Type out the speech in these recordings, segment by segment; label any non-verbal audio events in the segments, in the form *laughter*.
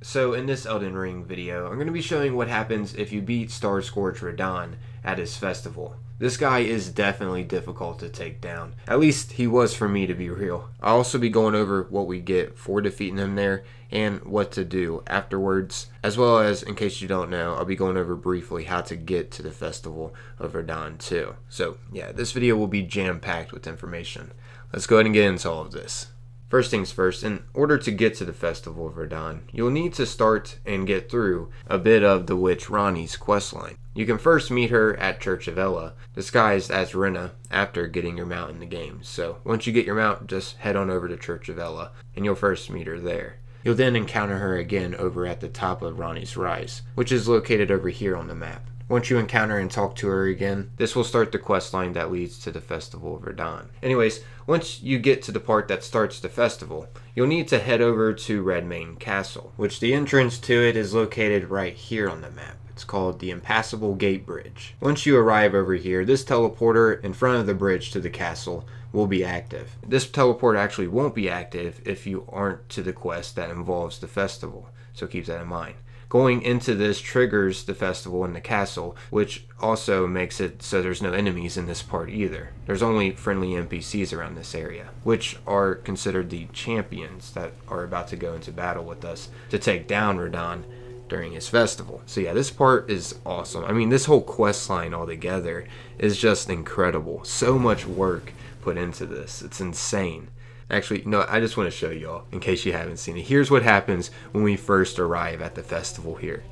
So in this Elden Ring video, I'm going to be showing what happens if you beat Star Starscourge Radahn at his festival. This guy is definitely difficult to take down. At least he was for me to be real. I'll also be going over what we get for defeating him there and what to do afterwards. As well as, in case you don't know, I'll be going over briefly how to get to the Festival of Radahn too. So yeah, this video will be jam-packed with information. Let's go ahead and get into all of this. First things first, in order to get to the Festival of Radahn, you'll need to start and get through a bit of the witch Ranni's questline. You can first meet her at Church of Elleh, disguised as Renna, after getting your mount in the game. So once you get your mount, just head on over to Church of Elleh, and you'll first meet her there. You'll then encounter her again over at the top of Ranni's Rise, which is located over here on the map. Once you encounter and talk to her again, this will start the quest line that leads to the Festival of Radahn. Anyways, once you get to the part that starts the festival, you'll need to head over to Redmane Castle, which the entrance to it is located right here on the map. It's called the Impassable Gate Bridge. Once you arrive over here, this teleporter in front of the bridge to the castle will be active. This teleport actually won't be active if you aren't to the quest that involves the festival, so keep that in mind. Going into this triggers the festival in the castle, which also makes it so there's no enemies in this part either. There's only friendly NPCs around this area, which are considered the champions that are about to go into battle with us to take down Radahn during his festival. So yeah, this part is awesome. I mean, this whole quest line altogether is just incredible. So much work put into this. It's insane. Actually, no, I just want to show y'all in case you haven't seen it. Here's what happens when we first arrive at the festival here.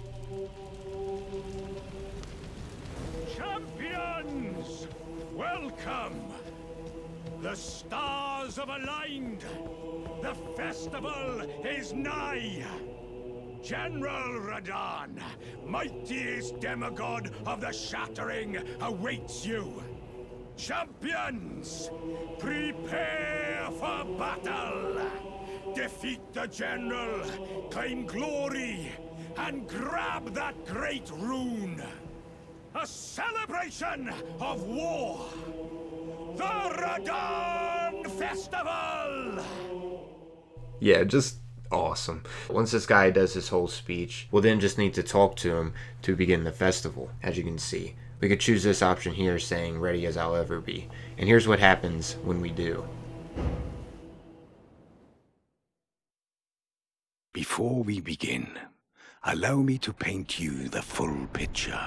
Champions, welcome. The stars have aligned. The festival is nigh. General Radahn, mightiest demigod of the Shattering, awaits you. Champions, prepare battle! Defeat the General, claim glory, and grab that great rune! A celebration of war! The Radahn Festival! Yeah, just awesome. Once this guy does his whole speech, we'll then just need to talk to him to begin the festival, as you can see. We could choose this option here saying ready as I'll ever be. And here's what happens when we do. Before we begin, allow me to paint you the full picture.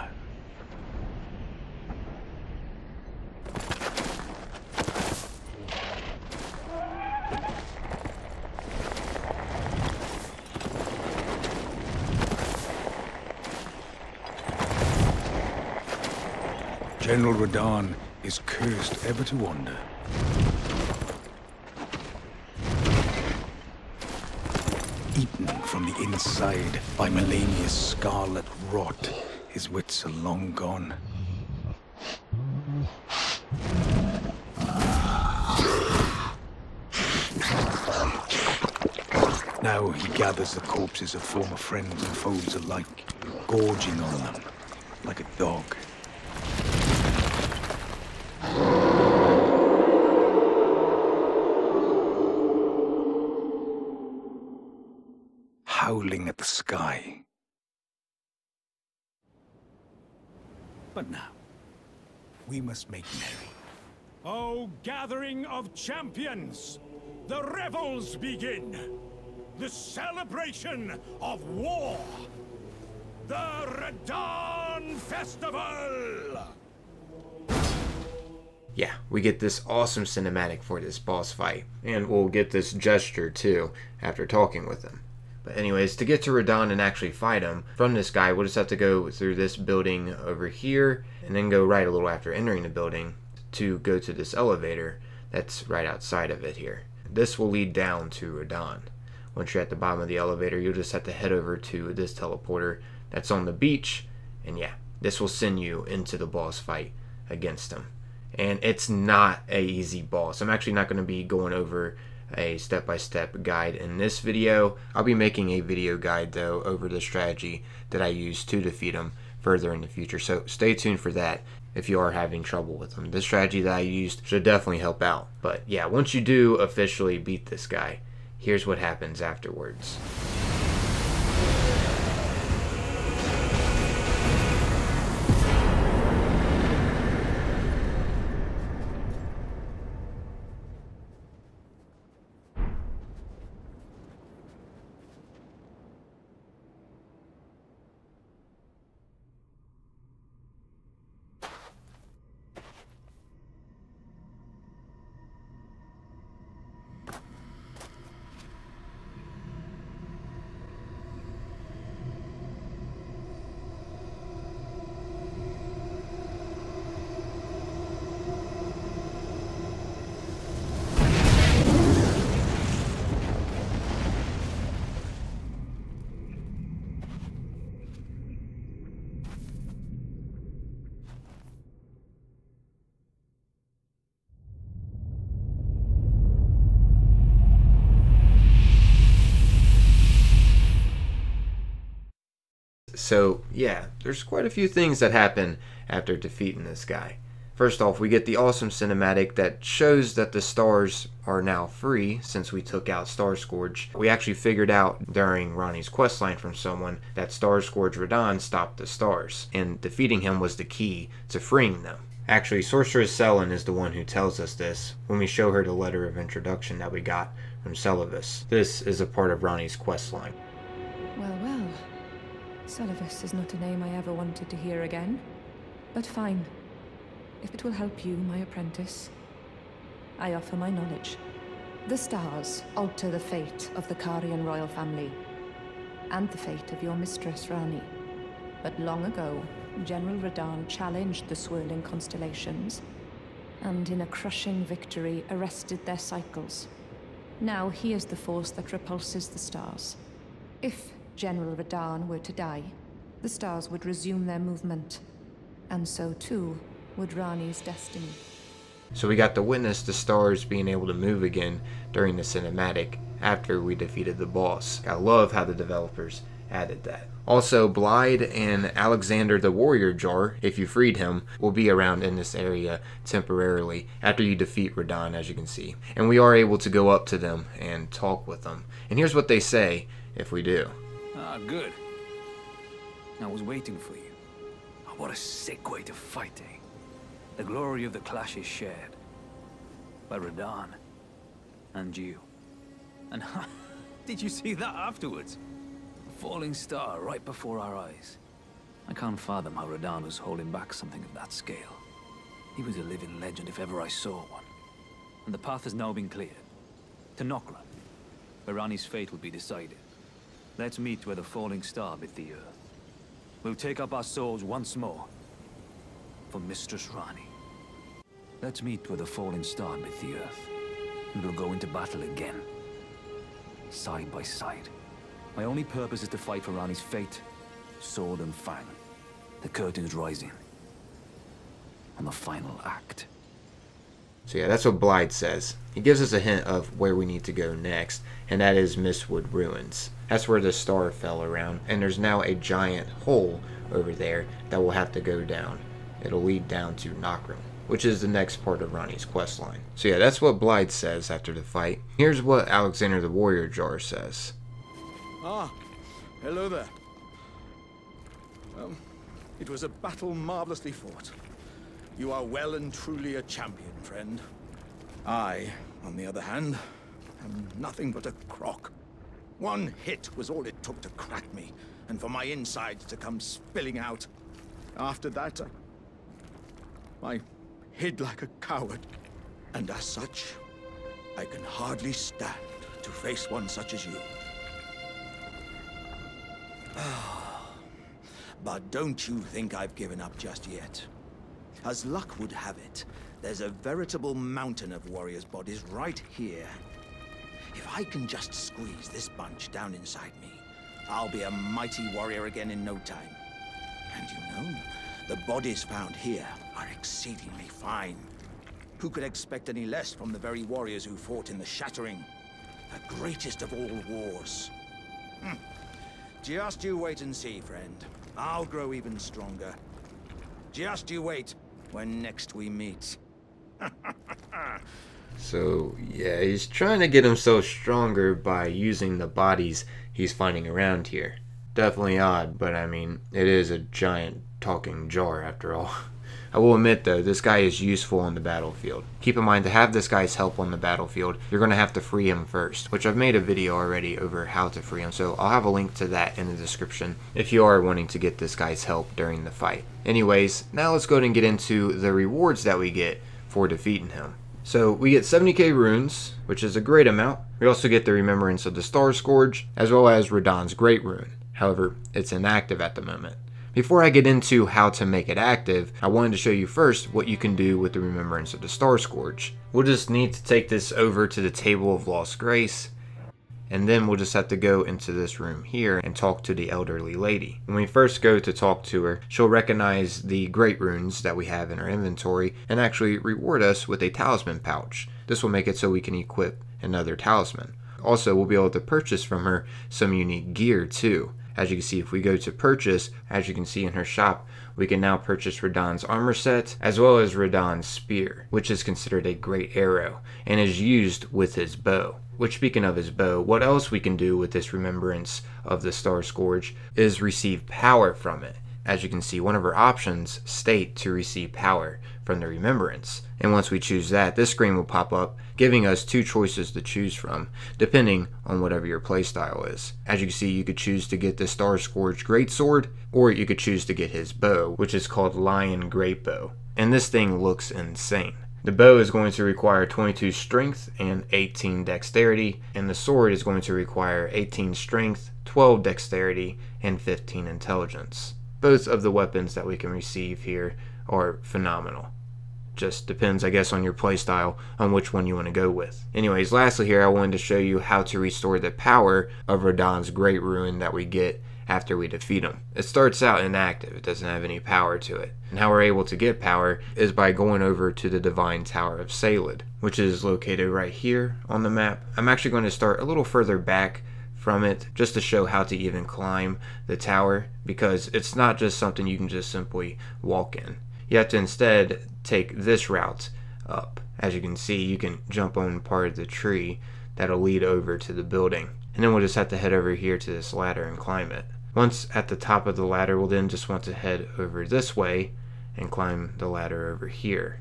General Radahn is cursed ever to wander. Eaten from the inside by Malenia's scarlet rot, his wits are long gone. Now he gathers the corpses of former friends and foes alike, gorging on them like a dog. howling at the sky. But now, we must make merry. O gathering of champions, the revels begin! The celebration of war! The Radahn Festival! Yeah, we get this awesome cinematic for this boss fight, and we'll get this gesture too after talking with him. But anyways, to get to Radahn and actually fight him, from this guy, we'll just have to go through this building over here, and then go right a little after entering the building to go to this elevator that's right outside of it here. This will lead down to Radahn. Once you're at the bottom of the elevator, you'll just have to head over to this teleporter that's on the beach, and yeah, this will send you into the boss fight against him and it's not a easy boss. I'm actually not going to be going over a step-by-step -step guide in this video. I'll be making a video guide though over the strategy that I use to defeat them further in the future. So stay tuned for that if you are having trouble with them. The strategy that I used should definitely help out. But yeah, once you do officially beat this guy, here's what happens afterwards. So, yeah, there's quite a few things that happen after defeating this guy. First off, we get the awesome cinematic that shows that the stars are now free since we took out Star Scourge. We actually figured out during Ranni's questline from someone that Star Scourge Radahn stopped the stars, and defeating him was the key to freeing them. Actually, Sorceress Sellen is the one who tells us this when we show her the letter of introduction that we got from Seluvis. This is a part of Ranni's questline. Well, well. Seluvis is not a name I ever wanted to hear again. But fine. If it will help you, my apprentice, I offer my knowledge. The stars alter the fate of the Carian royal family, and the fate of your mistress, Ranni. But long ago, General Radahn challenged the swirling constellations, and in a crushing victory arrested their cycles. Now he is the force that repulses the stars. If General Radahn were to die, the stars would resume their movement, and so too would Ranni's destiny. So we got to witness the stars being able to move again during the cinematic after we defeated the boss. I love how the developers added that. Also, Blaidd and Alexander the Warrior Jar, if you freed him, will be around in this area temporarily after you defeat Radahn, as you can see. And we are able to go up to them and talk with them. And here's what they say if we do. Ah, good. I was waiting for you. Oh, what a sick way to fight, eh? The glory of the clash is shared. By Radahn. And you. And *laughs* did you see that afterwards? A falling star right before our eyes. I can't fathom how Radahn was holding back something of that scale. He was a living legend if ever I saw one. And the path has now been cleared. To Nokron, where Ranni's fate will be decided. Let's meet where the falling star bit the earth. We'll take up our swords once more. For Mistress Ranni. Let's meet where the falling star bit the earth. And we'll go into battle again. Side by side. My only purpose is to fight for Ranni's fate. Sword and fang. The curtain's rising. On the final act. So yeah, that's what Blaidd says. He gives us a hint of where we need to go next, and that is Mistwood Ruins. That's where the star fell around, and there's now a giant hole over there that we'll have to go down. It'll lead down to Nokron, which is the next part of Ranni's questline. So yeah, that's what Blaidd says after the fight. Here's what Alexander the Warrior Jar says. Ah, hello there. Well, it was a battle marvelously fought. You are well and truly a champion, friend. I, on the other hand, am nothing but a crock. One hit was all it took to crack me, and for my insides to come spilling out. After that, I, I hid like a coward. And as such, I can hardly stand to face one such as you. *sighs* But don't you think I've given up just yet. As luck would have it, there's a veritable mountain of warriors' bodies right here. If I can just squeeze this bunch down inside me, I'll be a mighty warrior again in no time. And you know, the bodies found here are exceedingly fine. Who could expect any less from the very warriors who fought in the Shattering? The greatest of all wars. Hmm. Just you wait and see, friend. I'll grow even stronger. Just you wait when next we meet. *laughs* So yeah, he's trying to get himself stronger by using the bodies he's finding around here. Definitely odd, but I mean, it is a giant talking jar after all. *laughs* I will admit though, this guy is useful on the battlefield. Keep in mind, to have this guy's help on the battlefield, you're going to have to free him first, which I've made a video already over how to free him, so I'll have a link to that in the description if you are wanting to get this guy's help during the fight. Anyways, now let's go ahead and get into the rewards that we get for defeating him. So we get 70k runes, which is a great amount. We also get the Remembrance of the Star Scourge, as well as Radahn's Great Rune. However, it's inactive at the moment. Before I get into how to make it active, I wanted to show you first what you can do with the Remembrance of the Star Scourge. We'll just need to take this over to the Table of Lost Grace, and then we'll just have to go into this room here and talk to the elderly lady. When we first go to talk to her, she'll recognize the great runes that we have in our inventory and actually reward us with a talisman pouch. This will make it so we can equip another talisman. Also, we'll be able to purchase from her some unique gear too, As you can see, if we go to purchase, as you can see in her shop, we can now purchase Radahn's armor set as well as Radahn's spear, which is considered a great arrow and is used with his bow. Which, speaking of his bow, what else we can do with this remembrance of the Star Scourge is receive power from it. As you can see, one of our options state to receive power from the remembrance. And once we choose that, this screen will pop up, giving us two choices to choose from, depending on whatever your playstyle is. As you can see, you could choose to get the Star Scourge Greatsword, or you could choose to get his bow, which is called Lion Great Bow. And this thing looks insane. The bow is going to require 22 strength and 18 dexterity, and the sword is going to require 18 strength, 12 dexterity, and 15 intelligence both of the weapons that we can receive here are phenomenal. Just depends, I guess, on your playstyle on which one you want to go with. Anyways, lastly here, I wanted to show you how to restore the power of Radahn's Great Rune that we get after we defeat him. It starts out inactive, it doesn't have any power to it. And how we're able to get power is by going over to the Divine Tower of Caelid, which is located right here on the map. I'm actually going to start a little further back from it just to show how to even climb the tower because it's not just something you can just simply walk in. You have to instead take this route up. As you can see, you can jump on part of the tree that'll lead over to the building. And then we'll just have to head over here to this ladder and climb it. Once at the top of the ladder, we'll then just want to head over this way and climb the ladder over here.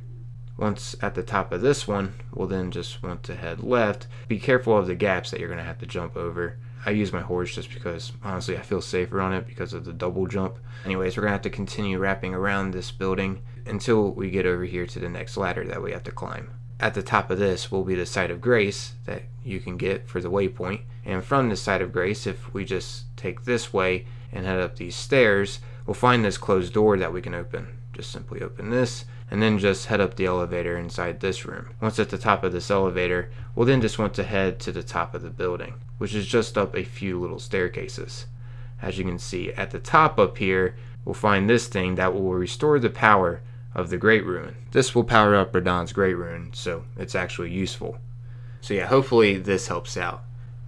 Once at the top of this one, we'll then just want to head left. Be careful of the gaps that you're going to have to jump over I use my horse just because honestly I feel safer on it because of the double jump. Anyways, we're gonna have to continue wrapping around this building until we get over here to the next ladder that we have to climb. At the top of this will be the site of grace that you can get for the waypoint. And from the site of grace, if we just take this way and head up these stairs, we'll find this closed door that we can open. Just simply open this and then just head up the elevator inside this room. Once at the top of this elevator, we'll then just want to head to the top of the building, which is just up a few little staircases. As you can see, at the top up here, we'll find this thing that will restore the power of the Great Rune. This will power up Radahn's Great Rune, so it's actually useful. So yeah, hopefully this helps out.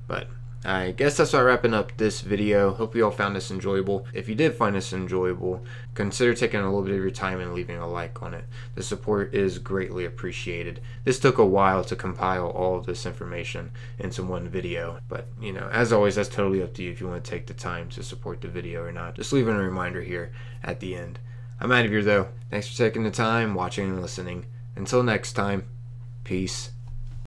But I guess that's why wrapping up this video. Hope you all found this enjoyable. If you did find this enjoyable, consider taking a little bit of your time and leaving a like on it. The support is greatly appreciated. This took a while to compile all of this information into one video, but you know, as always, that's totally up to you if you want to take the time to support the video or not. Just leaving a reminder here at the end. I'm out of here though. Thanks for taking the time, watching and listening. Until next time, peace